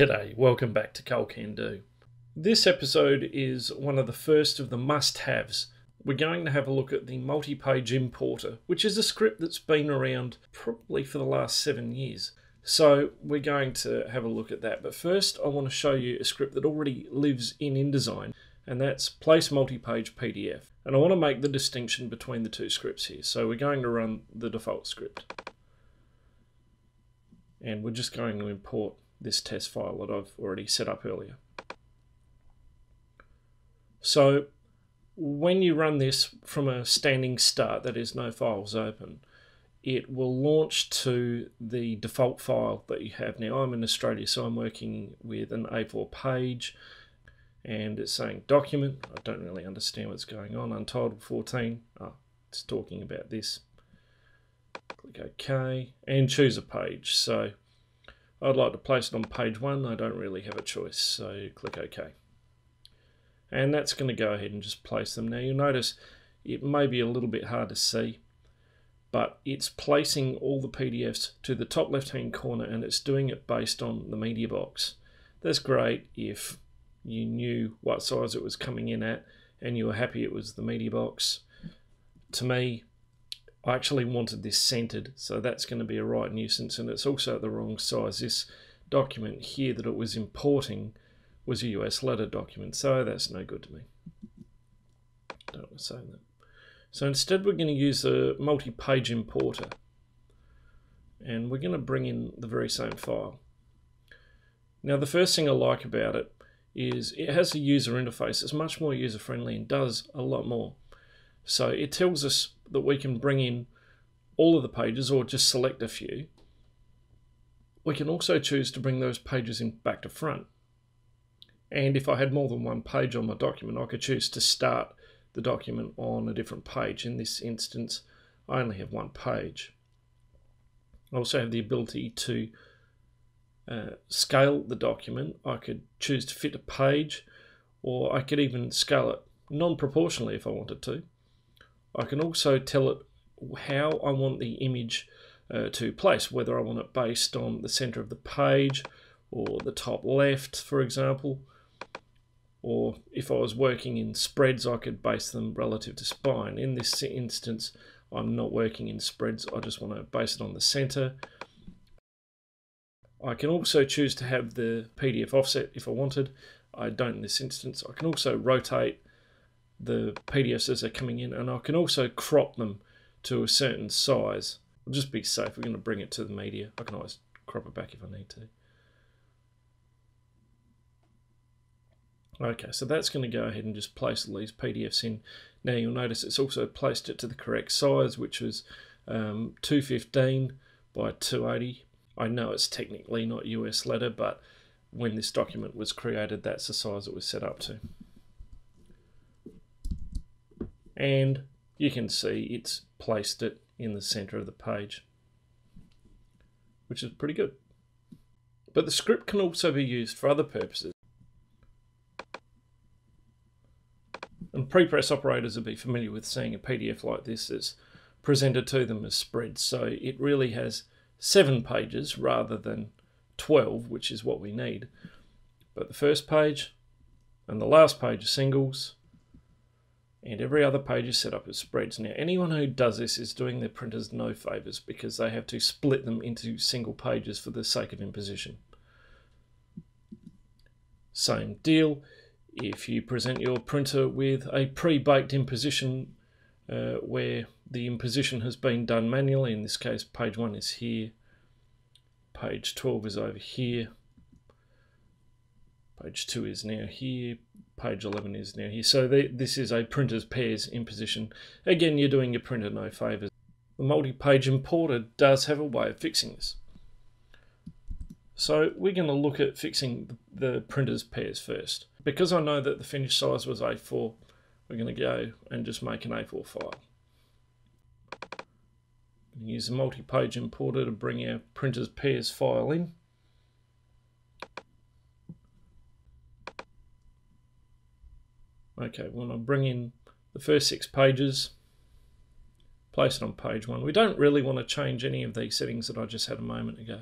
G'day, welcome back to Colecandoo. This episode is one of the first of the must haves. We're going to have a look at the multi page importer, which is a script that's been around probably for the last seven years. So we're going to have a look at that. But first, I want to show you a script that already lives in InDesign, and that's Place Multi Page PDF. And I want to make the distinction between the two scripts here. So we're going to run the default script. And we're just going to import this test file that I've already set up earlier. So when you run this from a standing start, that is no files open, it will launch to the default file that you have. Now I'm in Australia, so I'm working with an A4 page and it's saying document. I don't really understand what's going on. Untitled 14. Oh, it's talking about this. Click OK and choose a page. So I'd like to place it on page one. I don't really have a choice, so click OK. And that's going to go ahead and just place them. Now you'll notice it may be a little bit hard to see, but it's placing all the PDFs to the top left hand corner and it's doing it based on the media box. That's great if you knew what size it was coming in at and you were happy it was the media box. To me, I actually wanted this centered, so that's going to be a right nuisance, and it's also the wrong size. This document here that it was importing was a US letter document, so that's no good to me. Don't want to say that. So instead we're going to use a multi-page importer, and we're going to bring in the very same file. Now the first thing I like about it is it has a user interface. It's much more user-friendly and does a lot more. So it tells us that we can bring in all of the pages or just select a few. We can also choose to bring those pages in back to front. And if I had more than one page on my document, I could choose to start the document on a different page. In this instance, I only have one page. I also have the ability to uh, scale the document. I could choose to fit a page, or I could even scale it non-proportionally if I wanted to. I can also tell it how I want the image uh, to place, whether I want it based on the center of the page or the top left, for example. Or if I was working in spreads, I could base them relative to spine. In this instance, I'm not working in spreads. I just want to base it on the center. I can also choose to have the PDF offset if I wanted. I don't in this instance. I can also rotate the PDFs they're coming in, and I can also crop them to a certain size. I'll just be safe. We're going to bring it to the media. I can always crop it back if I need to. Okay, so that's going to go ahead and just place all these PDFs in. Now you'll notice it's also placed it to the correct size, which was um, 215 by 280. I know it's technically not US letter, but when this document was created, that's the size it was set up to and you can see it's placed it in the center of the page which is pretty good. But the script can also be used for other purposes. And prepress operators will be familiar with seeing a PDF like this that's presented to them as spreads so it really has seven pages rather than 12 which is what we need. But the first page and the last page are singles and every other page is set up as spreads. Now, anyone who does this is doing their printers no favours because they have to split them into single pages for the sake of imposition. Same deal if you present your printer with a pre-baked imposition uh, where the imposition has been done manually, in this case page 1 is here, page 12 is over here, page 2 is now here, page 11 is now here. So this is a printer's pairs imposition. Again, you're doing your printer no favours. The multi-page importer does have a way of fixing this. So we're going to look at fixing the printer's pairs first. Because I know that the finished size was A4, we're going to go and just make an A4 file. Use the multi-page importer to bring our printer's pairs file in. Okay, when I bring in the first six pages, place it on page one. We don't really want to change any of these settings that I just had a moment ago.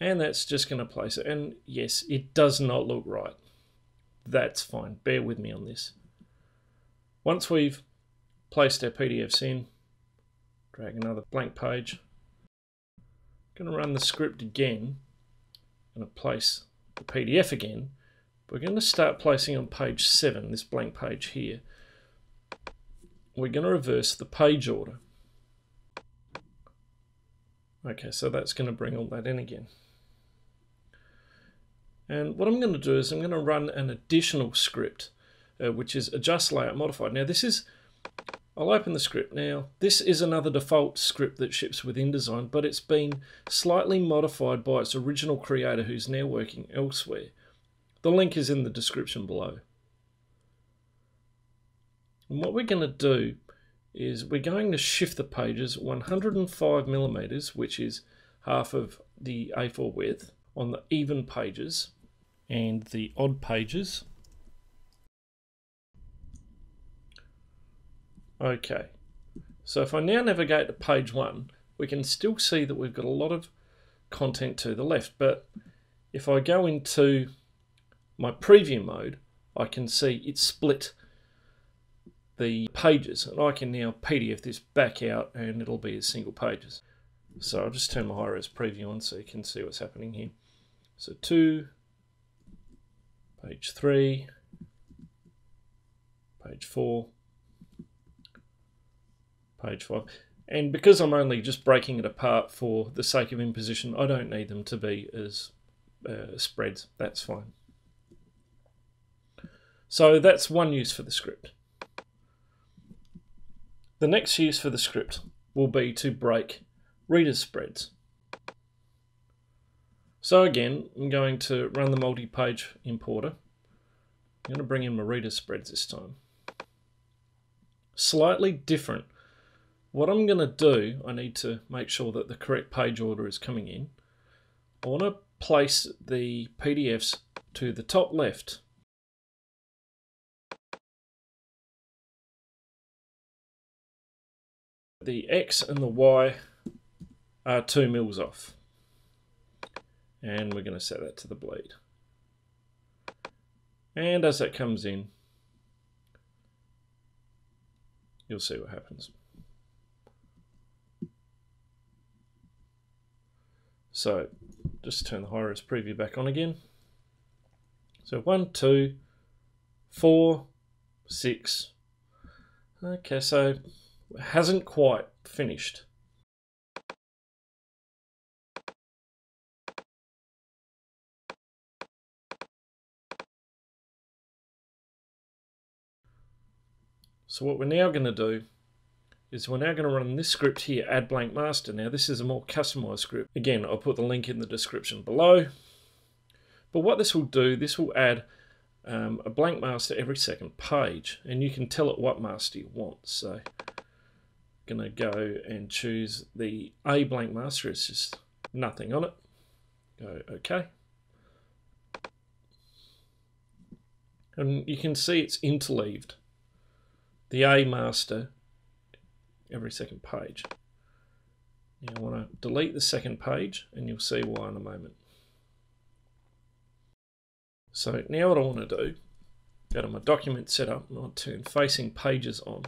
And that's just going to place it. And yes, it does not look right. That's fine. Bear with me on this. Once we've placed our PDFs in, drag another blank page. I'm going to run the script again. I'm going to place the PDF again. We're going to start placing on page 7, this blank page here. We're going to reverse the page order. Okay, so that's going to bring all that in again. And what I'm going to do is I'm going to run an additional script, uh, which is adjust layout modified. Now this is, I'll open the script now. This is another default script that ships with InDesign, but it's been slightly modified by its original creator who's now working elsewhere. The link is in the description below. And what we're going to do is we're going to shift the pages 105 millimeters, which is half of the A4 width, on the even pages and the odd pages. Okay, so if I now navigate to page one, we can still see that we've got a lot of content to the left, but if I go into my preview mode, I can see it split the pages and I can now PDF this back out and it'll be as single pages. So I'll just turn my high res preview on so you can see what's happening here. So two, page three, page four, page five. And because I'm only just breaking it apart for the sake of imposition, I don't need them to be as uh, spreads. That's fine. So that's one use for the script. The next use for the script will be to break reader spreads. So again, I'm going to run the multi-page importer. I'm going to bring in my reader spreads this time. Slightly different. What I'm going to do, I need to make sure that the correct page order is coming in. I want to place the PDFs to the top left the X and the Y are two mils off. And we're going to set that to the bleed. And as that comes in, you'll see what happens. So just turn the high-res preview back on again. So one, two, four, six. Okay, so hasn't quite finished. So what we're now going to do is we're now going to run this script here, add blank master. Now this is a more customized script. Again, I'll put the link in the description below. But what this will do, this will add um, a blank master every second page and you can tell it what master you want. So going to go and choose the A blank master. It's just nothing on it. Go OK. And you can see it's interleaved. The A master every second page. Now I want to delete the second page and you'll see why in a moment. So now what I want to do, go to my document setup and I'll turn facing pages on.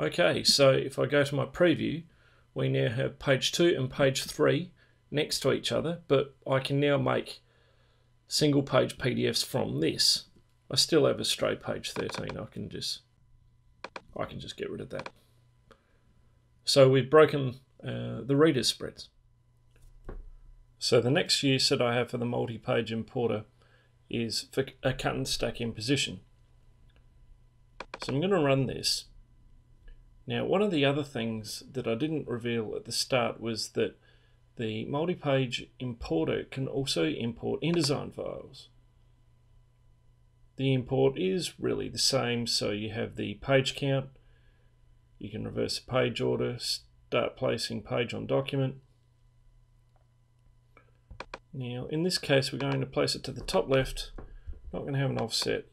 Okay, so if I go to my preview, we now have page 2 and page 3 next to each other, but I can now make single page PDFs from this. I still have a stray page 13. I can just I can just get rid of that. So we've broken uh, the reader spreads. So the next use that I have for the multi-page importer is for a cut and stack imposition. So I'm going to run this now, one of the other things that I didn't reveal at the start was that the multi-page importer can also import InDesign files. The import is really the same, so you have the page count, you can reverse the page order, start placing page on document. Now, in this case, we're going to place it to the top left, not going to have an offset.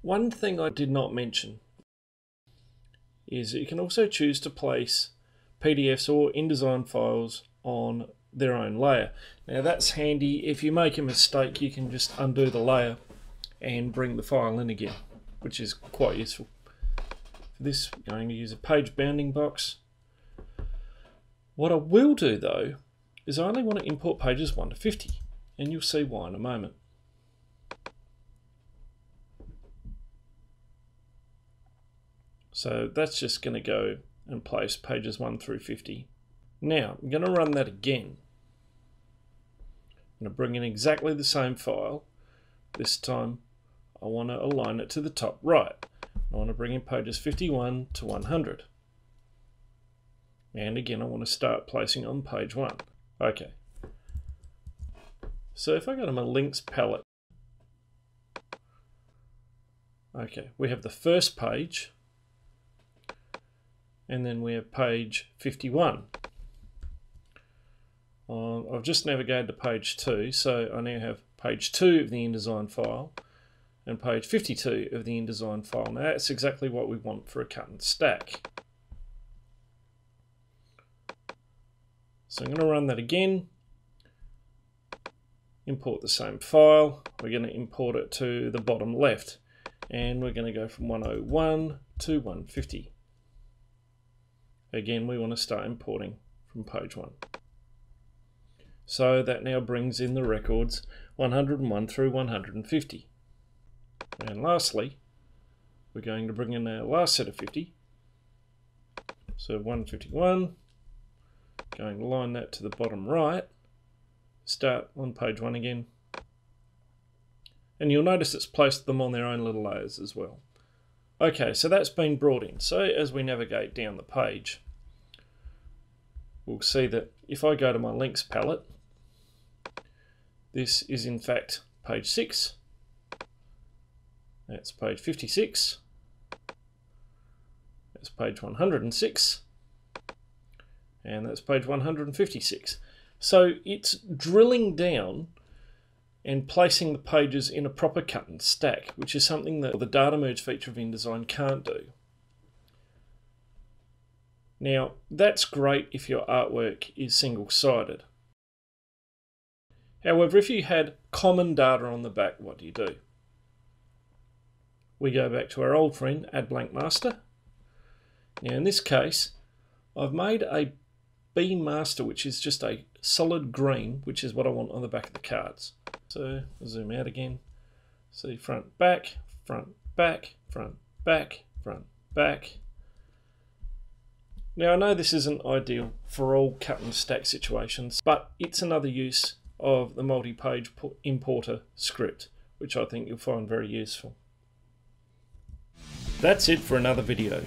One thing I did not mention is that you can also choose to place PDFs or InDesign files on their own layer. Now that's handy. If you make a mistake, you can just undo the layer and bring the file in again, which is quite useful. For this, I'm going to use a page bounding box. What I will do though, is I only want to import pages 1 to 50, and you'll see why in a moment. So that's just going to go and place pages 1 through 50. Now, I'm going to run that again. I'm going to bring in exactly the same file. This time, I want to align it to the top right. I want to bring in pages 51 to 100. And again, I want to start placing on page 1. Okay. So if I go to my links palette, okay, we have the first page, and then we have page 51. Uh, I've just navigated to page 2, so I now have page 2 of the InDesign file and page 52 of the InDesign file. Now that's exactly what we want for a cut and stack. So I'm going to run that again, import the same file, we're going to import it to the bottom left, and we're going to go from 101 to 150. Again, we want to start importing from page 1. So that now brings in the records 101 through 150. And lastly, we're going to bring in our last set of 50. So 151, going to line that to the bottom right, start on page 1 again. And you'll notice it's placed them on their own little layers as well. Okay, so that's been brought in. So as we navigate down the page, we'll see that if I go to my links palette, this is in fact page 6. That's page 56. That's page 106. And that's page 156. So it's drilling down and placing the pages in a proper cut and stack, which is something that the data merge feature of InDesign can't do. Now, that's great if your artwork is single-sided. However, if you had common data on the back, what do you do? We go back to our old friend, add blank master. Now in this case, I've made a B master, which is just a solid green, which is what I want on the back of the cards. So zoom out again. See front, back, front, back, front, back, front, back, now I know this isn't ideal for all cut and stack situations, but it's another use of the multi-page importer script, which I think you'll find very useful. That's it for another video.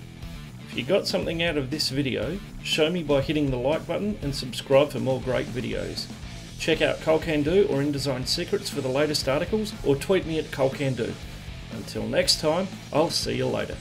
If you got something out of this video, show me by hitting the like button and subscribe for more great videos. Check out Colecandoo or InDesign Secrets for the latest articles or tweet me at Colecandoo. Until next time, I'll see you later.